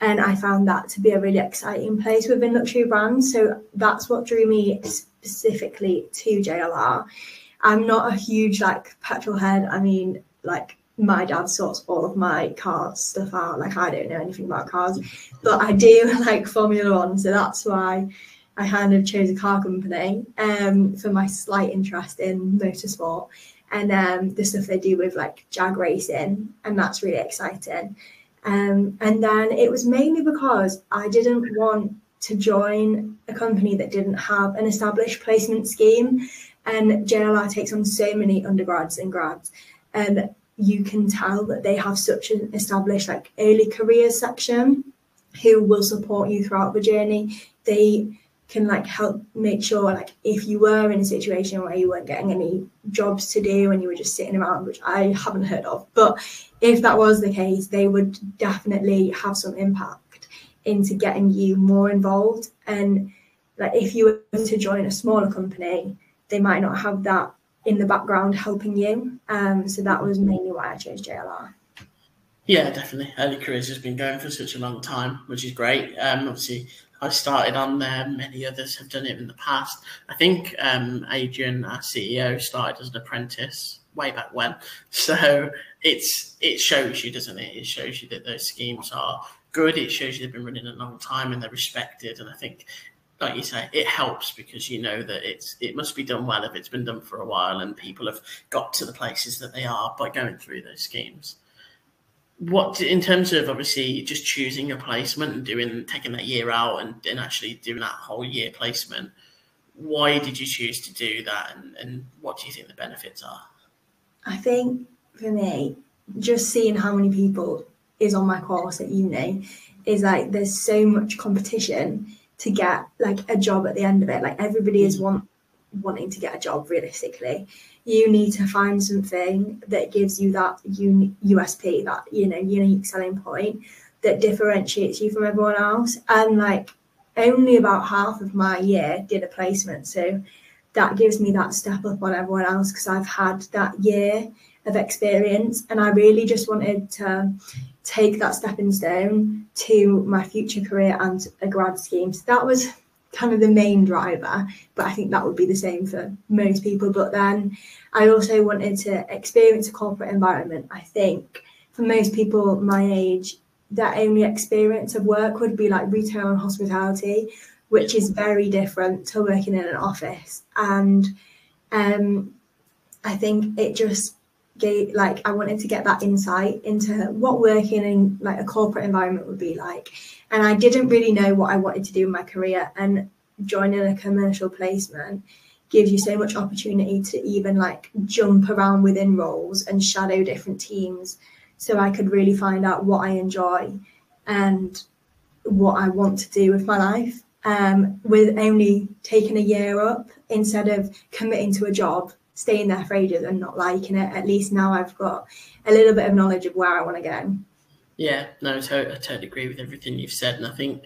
And I found that to be a really exciting place within luxury brands. So that's what drew me specifically to JLR. I'm not a huge like petrol head. I mean, like my dad sorts all of my car stuff out. Like I don't know anything about cars, but I do like Formula One, so that's why I kind of chose a car company um, for my slight interest in motorsport and um, the stuff they do with like Jag racing, and that's really exciting. Um, and then it was mainly because I didn't want to join a company that didn't have an established placement scheme. And JLR takes on so many undergrads and grads. And you can tell that they have such an established like early career section who will support you throughout the journey. They can like help make sure like if you were in a situation where you weren't getting any jobs to do and you were just sitting around, which I haven't heard of, but if that was the case, they would definitely have some impact into getting you more involved. And like if you were to join a smaller company, they might not have that in the background helping you. Um, so that was mainly why I chose JLR. Yeah, definitely. Early careers has been going for such a long time, which is great. Um, obviously, I started on there. Many others have done it in the past. I think um, Adrian, our CEO, started as an apprentice way back when. So it's it shows you, doesn't it? It shows you that those schemes are good. It shows you they've been running a long time and they're respected. And I think like you say, it helps because you know that it's it must be done well if it's been done for a while and people have got to the places that they are by going through those schemes. What in terms of obviously just choosing a placement and doing taking that year out and, and actually doing that whole year placement, why did you choose to do that and, and what do you think the benefits are? I think for me, just seeing how many people is on my course at uni is like there's so much competition to get like a job at the end of it. Like everybody is mm. want wanting to get a job realistically. You need to find something that gives you that un- USP, that you know unique selling point that differentiates you from everyone else. And like only about half of my year did a placement, so that gives me that step up on everyone else because I've had that year of experience and I really just wanted to take that stepping stone to my future career and a grad scheme. So that was kind of the main driver, but I think that would be the same for most people. But then I also wanted to experience a corporate environment. I think for most people my age, their only experience of work would be like retail and hospitality, which is very different to working in an office. And um, I think it just gave like I wanted to get that insight into what working in like a corporate environment would be like. And I didn't really know what I wanted to do in my career. And joining a commercial placement gives you so much opportunity to even like jump around within roles and shadow different teams. So I could really find out what I enjoy and what I want to do with my life. Um, with only taking a year up instead of committing to a job staying there for ages and not liking it. At least now I've got a little bit of knowledge of where I want to go. Yeah, no, I totally agree with everything you've said, and I think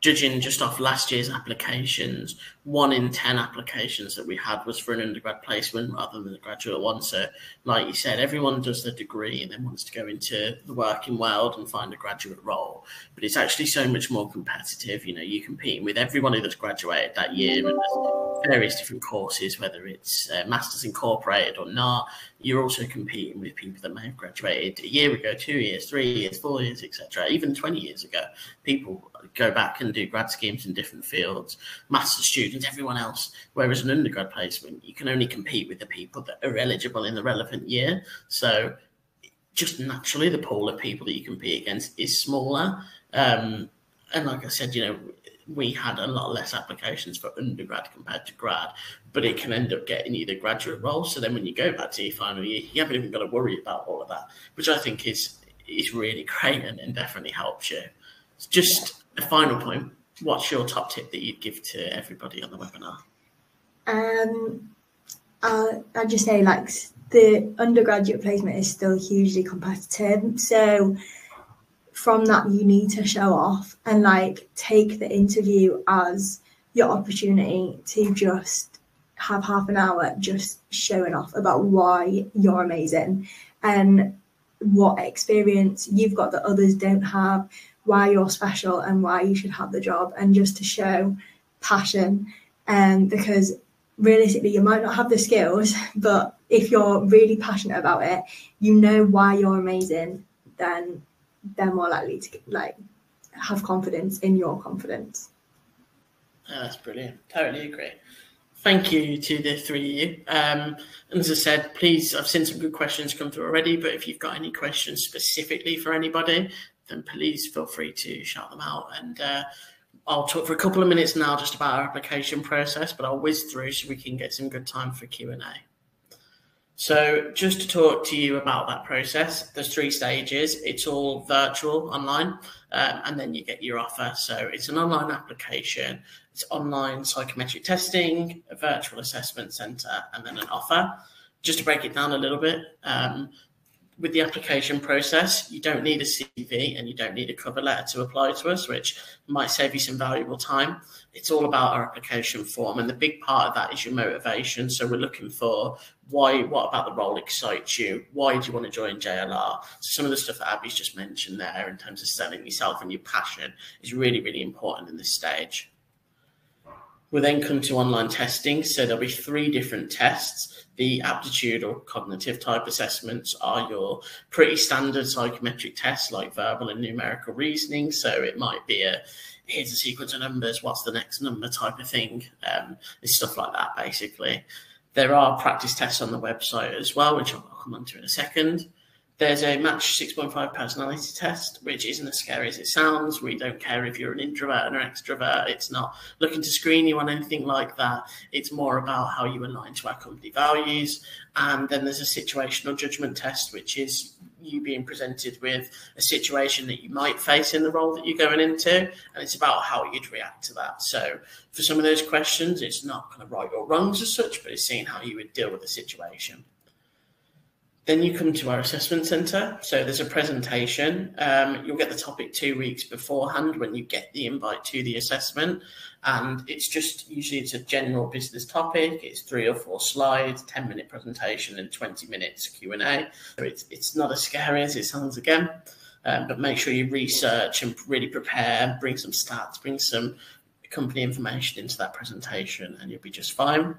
judging just off last year's applications, one in 10 applications that we had was for an undergrad placement rather than a graduate one. So, like you said, everyone does the degree and then wants to go into the working world and find a graduate role. But it's actually so much more competitive. You know, you're competing with everybody that's graduated that year and various different courses, whether it's uh, Masters Incorporated or not. You're also competing with people that may have graduated a year ago, two years, three years, four years, etc. Even 20 years ago, people go back and do grad schemes in different fields, master students, everyone else. Whereas an undergrad placement, you can only compete with the people that are eligible in the relevant year. So just naturally, the pool of people that you compete against is smaller. Um, and like I said, you know, we had a lot less applications for undergrad compared to grad, but it can end up getting you the graduate role. So then when you go back to your final year, you haven't even got to worry about all of that, which I think is is really great and, and definitely helps you. Just a final point. What's your top tip that you'd give to everybody on the webinar? Um, uh, I'd just say like the undergraduate placement is still hugely competitive. So from that, you need to show off and like take the interview as your opportunity to just have half an hour just showing off about why you're amazing and what experience you've got that others don't have why you're special and why you should have the job and just to show passion and um, because realistically you might not have the skills but if you're really passionate about it you know why you're amazing then they're more likely to like have confidence in your confidence. That's brilliant. Totally agree. Thank you to the three of you. Um, and as i said please i've seen some good questions come through already but if you've got any questions specifically for anybody then please feel free to shout them out. And uh, I'll talk for a couple of minutes now just about our application process, but I'll whiz through so we can get some good time for Q&A. So just to talk to you about that process, there's three stages. It's all virtual online, um, and then you get your offer. So it's an online application. It's online psychometric testing, a virtual assessment center, and then an offer. Just to break it down a little bit, um, with the application process, you don't need a CV and you don't need a cover letter to apply to us, which might save you some valuable time. It's all about our application form, and the big part of that is your motivation. So we're looking for why, what about the role excites you? Why do you want to join JLR? So some of the stuff that Abby's just mentioned there, in terms of selling yourself and your passion, is really, really important in this stage. We'll then come to online testing. So there'll be three different tests. The aptitude or cognitive type assessments are your pretty standard psychometric tests like verbal and numerical reasoning. So it might be a here's a sequence of numbers, what's the next number type of thing. Um, it's stuff like that, basically. There are practice tests on the website as well, which I'll come on to in a second. There's a match 6.5 personality test, which isn't as scary as it sounds. We don't care if you're an introvert or an extrovert. It's not looking to screen you on anything like that. It's more about how you align to our company values. And then there's a situational judgment test, which is you being presented with a situation that you might face in the role that you're going into. And it's about how you'd react to that. So for some of those questions, it's not kind of right or wrongs as such, but it's seeing how you would deal with the situation. Then you come to our assessment centre. So there's a presentation. Um, you'll get the topic two weeks beforehand when you get the invite to the assessment, and it's just usually it's a general business topic. It's three or four slides, ten minute presentation, and twenty minutes Q and A. So it's it's not as scary as it sounds again, um, but make sure you research and really prepare. Bring some stats, bring some company information into that presentation, and you'll be just fine.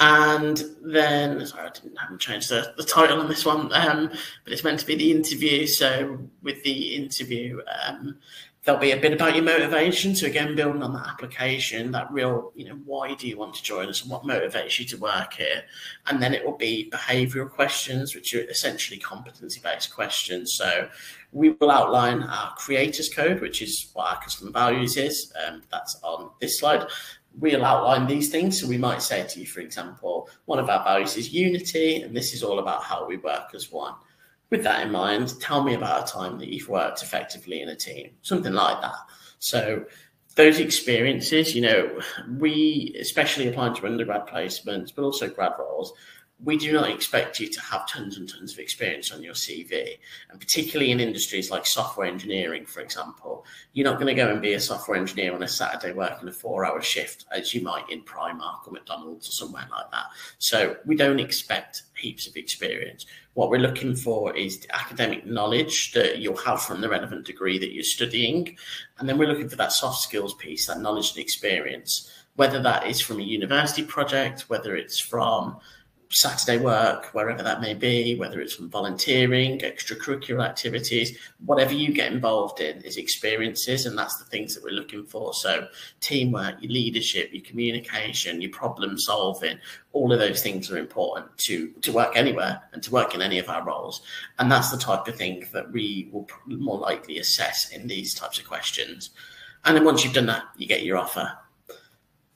And then, sorry, I didn't haven't changed the, the title on this one, um, but it's meant to be the interview. So with the interview, um, there'll be a bit about your motivation. So again, building on that application, that real, you know, why do you want to join us and what motivates you to work here? And then it will be behavioural questions, which are essentially competency-based questions. So we will outline our creators code, which is what our customer values is. Um, that's on this slide we'll outline these things. So we might say to you, for example, one of our values is unity, and this is all about how we work as one. With that in mind, tell me about a time that you've worked effectively in a team, something like that. So those experiences, you know, we especially applying to undergrad placements, but also grad roles, we do not expect you to have tons and tons of experience on your CV. And particularly in industries like software engineering, for example, you're not going to go and be a software engineer on a Saturday working a four hour shift as you might in Primark or McDonald's or somewhere like that. So we don't expect heaps of experience. What we're looking for is academic knowledge that you'll have from the relevant degree that you're studying. And then we're looking for that soft skills piece, that knowledge and experience, whether that is from a university project, whether it's from Saturday work, wherever that may be, whether it's from volunteering, extracurricular activities, whatever you get involved in is experiences, and that's the things that we're looking for. So, teamwork, your leadership, your communication, your problem solving, all of those things are important to to work anywhere and to work in any of our roles. And that's the type of thing that we will more likely assess in these types of questions. And then once you've done that, you get your offer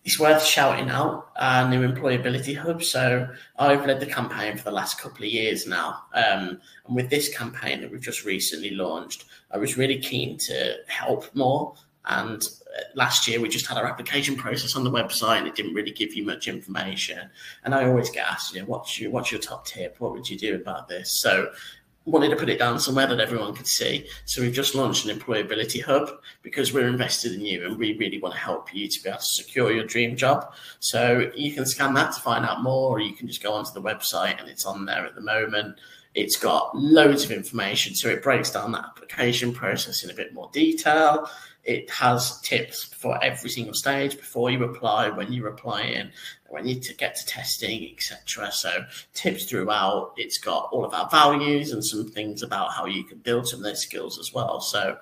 it's worth shouting out our new employability hub. So I've led the campaign for the last couple of years now. Um, and with this campaign that we've just recently launched, I was really keen to help more. And uh, last year we just had our application process on the website and it didn't really give you much information. And I always get asked, you know, what's your what's your top tip? What would you do about this? So wanted to put it down somewhere that everyone could see. So we've just launched an employability hub because we're invested in you and we really want to help you to be able to secure your dream job. So you can scan that to find out more, or you can just go onto the website and it's on there at the moment. It's got loads of information, so it breaks down that application process in a bit more detail. It has tips for every single stage before you apply, when you're applying, when you to get to testing, etc. So tips throughout. It's got all of our values and some things about how you can build some of those skills as well. So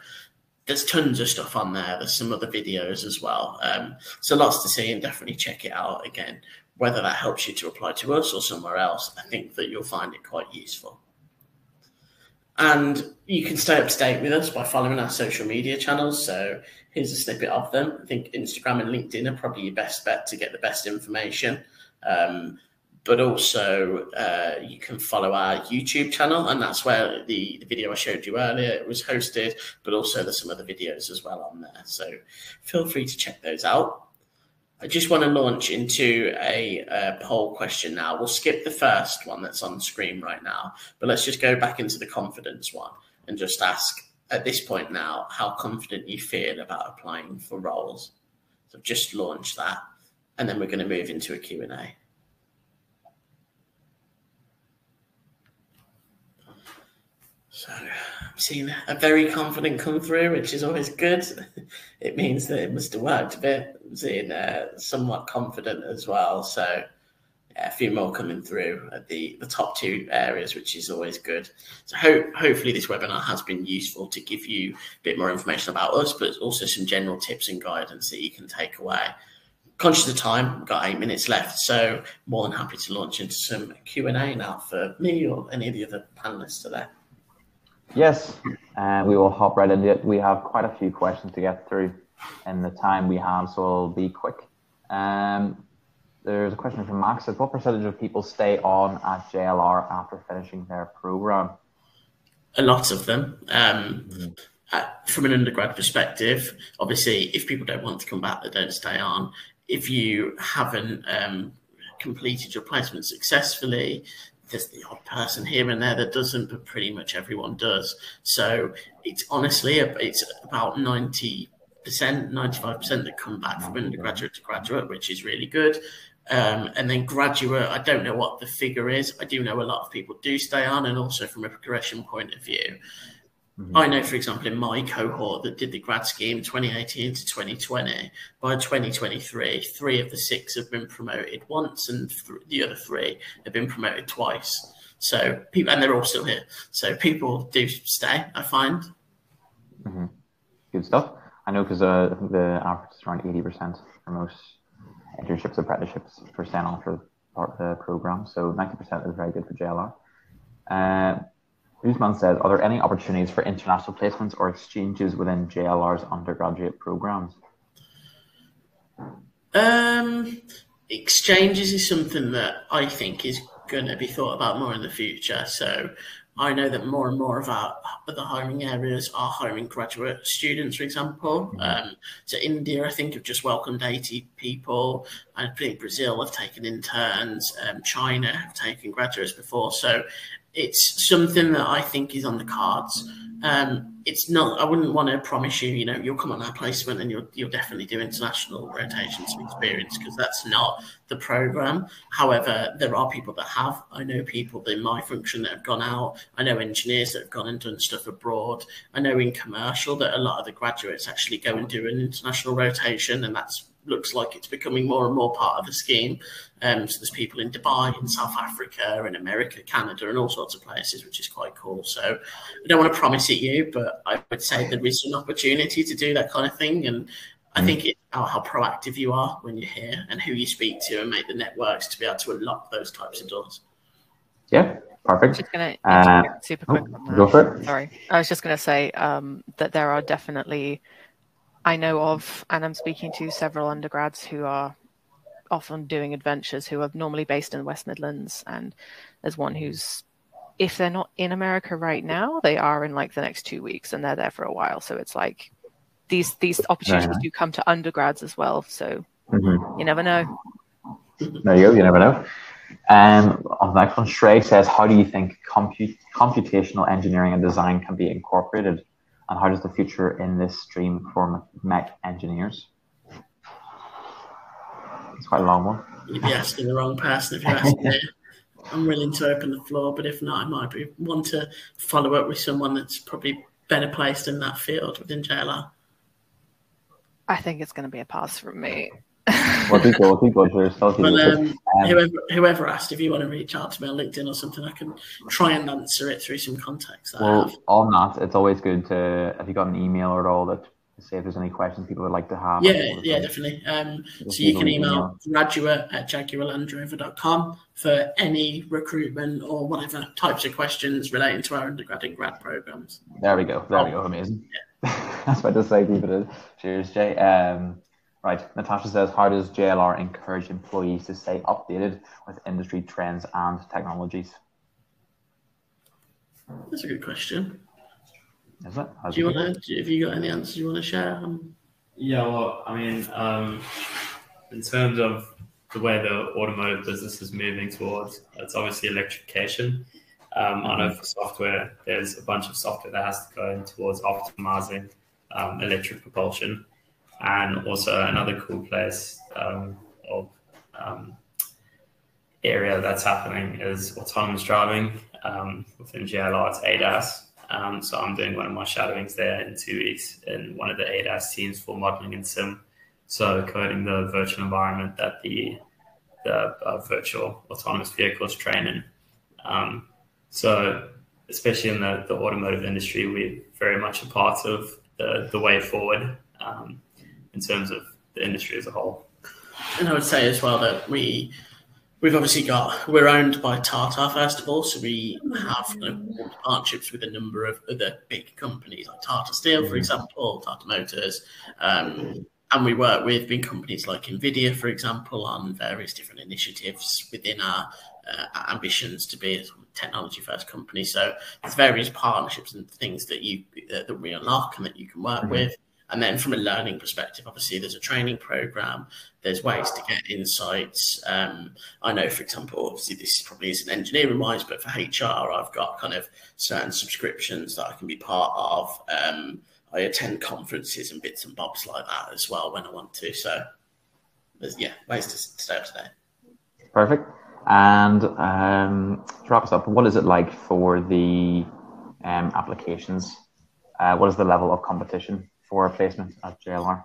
there's tons of stuff on there. There's some other videos as well. Um, so lots to see and definitely check it out again. Whether that helps you to apply to us or somewhere else, I think that you'll find it quite useful. And you can stay up to date with us by following our social media channels. So here's a snippet of them. I think Instagram and LinkedIn are probably your best bet to get the best information. Um, but also, uh, you can follow our YouTube channel, and that's where the, the video I showed you earlier was hosted. But also, there's some other videos as well on there. So feel free to check those out. I just want to launch into a, a, poll question now. We'll skip the first one that's on screen right now, but let's just go back into the confidence one and just ask at this point now how confident you feel about applying for roles. So just launch that, and then we're going to move into a Q&A. So I'm seeing a very confident come through, which is always good. It means that it must have worked a bit. Seeing uh, somewhat confident as well. So yeah, a few more coming through at the, the top two areas, which is always good. So ho- hopefully this webinar has been useful to give you a bit more information about us, but also some general tips and guidance that you can take away. Conscious of time, got eight minutes left, so more than happy to launch into some Q and A now for me or any of the other panelists today. Yes, uh, we will hop right into it. We have quite a few questions to get through in the time we have, so we'll be quick. Um, there's a question from Max. What percentage of people stay on at JLR after finishing their program? A lot of them. Um, mm-hmm. uh, from an undergrad perspective, obviously, if people don't want to come back, they don't stay on. If you haven't um, completed your placement successfully, there's the odd person here and there that doesn't, but pretty much everyone does. So it's honestly it's about ninety percent, ninety five percent that come back from undergraduate to graduate, which is really good. Um, and then graduate, I don't know what the figure is. I do know a lot of people do stay on, and also from a progression point of view, Mm-hmm. I know, for example, in my cohort that did the grad scheme 2018 to 2020, by 2023, three of the six have been promoted once, and th- the other three have been promoted twice. So people, and they're all still here. So people do stay. I find. Mm-hmm. Good stuff. I know because uh, I think the average is around 80% for most internships, apprenticeships for staying on for part of the program. So 90% is very good for JLR. Uh, Usman says, are there any opportunities for international placements or exchanges within JLR's undergraduate programs? Um, exchanges is something that I think is going to be thought about more in the future. So I know that more and more of our the hiring areas are hiring graduate students, for example. Mm-hmm. Um, so India, I think, have just welcomed 80 people. I think Brazil have taken interns. Um, China have taken graduates before. So it's something that I think is on the cards. Um, it's not. I wouldn't want to promise you, you know, you'll come on our placement and you'll you'll definitely do international rotations experience because that's not the program. However, there are people that have. I know people in my function that have gone out. I know engineers that have gone and done stuff abroad. I know in commercial that a lot of the graduates actually go and do an international rotation, and that's looks like it's becoming more and more part of the scheme. Um, so there's people in Dubai, in South Africa, in America, Canada, and all sorts of places, which is quite cool. So I don't want to promise it you, but I would say there is an opportunity to do that kind of thing. And I think it's how, how proactive you are when you're here and who you speak to and make the networks to be able to unlock those types of doors. Yeah, perfect. Just gonna uh, super quick. Oh, go for it. Sorry, I was just going to say um, that there are definitely I know of, and I'm speaking to several undergrads who are often doing adventures who are normally based in the West Midlands. And there's one who's, if they're not in America right now, they are in like the next two weeks and they're there for a while. So it's like these these opportunities do come to undergrads as well. So mm-hmm. you never know. There you go. You never know. Um, on the next one, Shrey says, "How do you think comput- computational engineering and design can be incorporated and how does the future in this stream for mech engineers? It's quite a long one. You'd be asking the wrong person if you asked me. I'm willing to open the floor, but if not, I might be want to follow up with someone that's probably better placed in that field within JLR. I think it's going to be a pass from me well, keep going, keep going first. Well, um, um, whoever, whoever asked, if you want to reach out to me on LinkedIn or something, I can try and answer it through some contacts. well, on that, it's always good to, if you got an email or all that, say if there's any questions people would like to have. Yeah, yeah, definitely. Um, so you can email, graduate at jaguarlandrover.com for any recruitment or whatever types of questions relating to our undergrad and grad programs. There we go. There oh, we go. Amazing. Yeah. That's what to say. It. Cheers, Jay. Um, Right. Natasha says, how does JLR encourage employees to stay updated with industry trends and technologies? That's a good question. Is it? How's do you want to? Have you got any answers you want to share? Um, yeah. Well, I mean, um, in terms of the way the automotive business is moving towards, it's obviously electrification. Um, I know mm-hmm. for software, there's a bunch of software that has to go in towards optimizing um, electric propulsion. And also another cool place um, of um, area that's happening is autonomous driving um, within JLR. It's ADAS. Um, so I'm doing one of my shadowings there in two weeks in one of the ADAS teams for modeling and sim. So coding the virtual environment that the the uh, virtual autonomous vehicles train in. Um, so especially in the, the automotive industry, we're very much a part of the, the way forward. Um, in terms of the industry as a whole. And I would say as well that we we've obviously got we're owned by Tata first of all, so we have of partnerships with a number of other big companies like Tata Steel, for mm-hmm. example, Tata Motors. Um, and we work with big companies like Nvidia, for example, on various different initiatives within our uh, ambitions to be a technology first company. So there's various partnerships and things that you uh, that we unlock and that you can work mm-hmm. with. And then from a learning perspective, obviously there's a training program, there's ways to get insights. Um, I know, for example, obviously this probably isn't engineering wise, but for HR, I've got kind of certain subscriptions that I can be part of. Um, I attend conferences and bits and bobs like that as well when I want to. So there's, yeah, ways to stay up to date. Perfect. And um, to wrap us up, what is it like for the um, applications? Uh, what is the level of competition for a placement at JLR?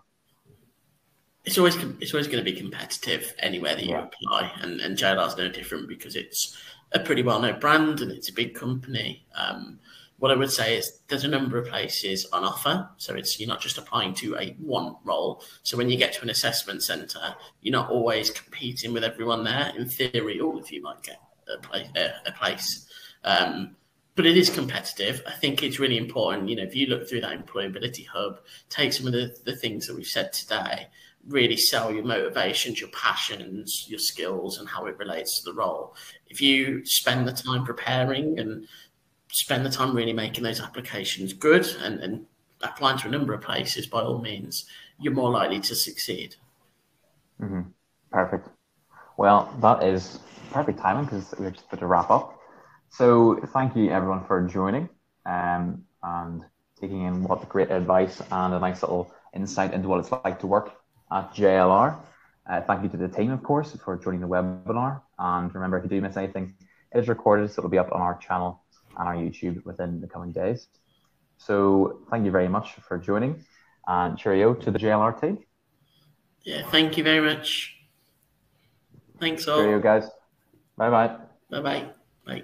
It's always it's always going to be competitive anywhere that you yeah. apply, and and JLR's no different because it's a pretty well known brand and it's a big company. Um, what I would say is there's a number of places on offer, so it's you're not just applying to a one role. So when you get to an assessment centre, you're not always competing with everyone there. In theory, all of you might get a place. A place. Um, but it is competitive. I think it's really important. You know, if you look through that employability hub, take some of the, the things that we've said today, really sell your motivations, your passions, your skills, and how it relates to the role. If you spend the time preparing and spend the time really making those applications good and, and applying to a number of places, by all means, you're more likely to succeed. Mm-hmm. Perfect. Well, that is perfect timing because we're just about to wrap up. So thank you everyone for joining um, and taking in what great advice and a nice little insight into what it's like to work at JLR. Uh, thank you to the team, of course, for joining the webinar. And remember, if you do miss anything, it is recorded, so it'll be up on our channel and our YouTube within the coming days. So thank you very much for joining, and cheerio to the JLR team. Yeah, thank you very much. Thanks all. Cheerio, guys. Bye bye. Bye bye. Bye.